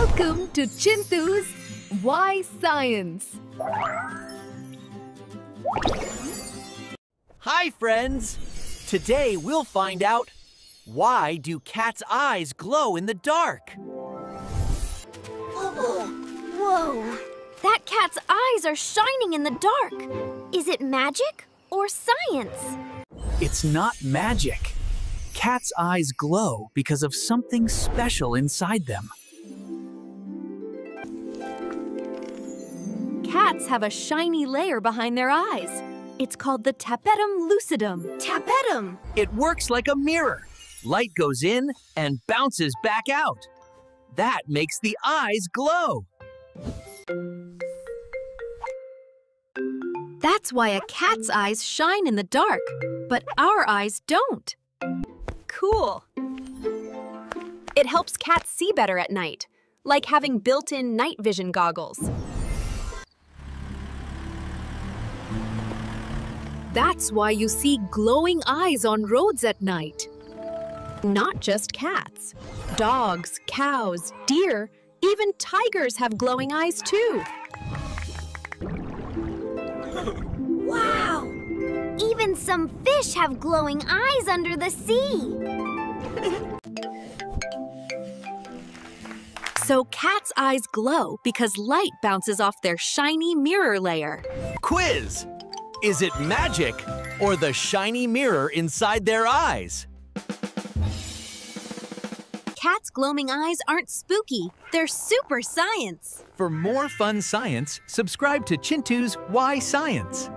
Welcome to Chintu's Why Science. Hi, friends! Today we'll find out why do cats' eyes glow in the dark? Whoa! That cat's eyes are shining in the dark. Is it magic or science? It's not magic. Cats' eyes glow because of something special inside them. Cats have a shiny layer behind their eyes. It's called the tapetum lucidum. Tapetum! It works like a mirror. Light goes in and bounces back out. That makes the eyes glow. That's why a cat's eyes shine in the dark, but our eyes don't. Cool. It helps cats see better at night, like having built-in night vision goggles. That's why you see glowing eyes on roads at night. Not just cats. Dogs, cows, deer, even tigers have glowing eyes too. Wow! Even some fish have glowing eyes under the sea. So cats' eyes glow because light bounces off their shiny mirror layer. Quiz! Is it magic or the shiny mirror inside their eyes? Cats' glowing eyes aren't spooky, they're super science. For more fun science, subscribe to Chintu's Why Science.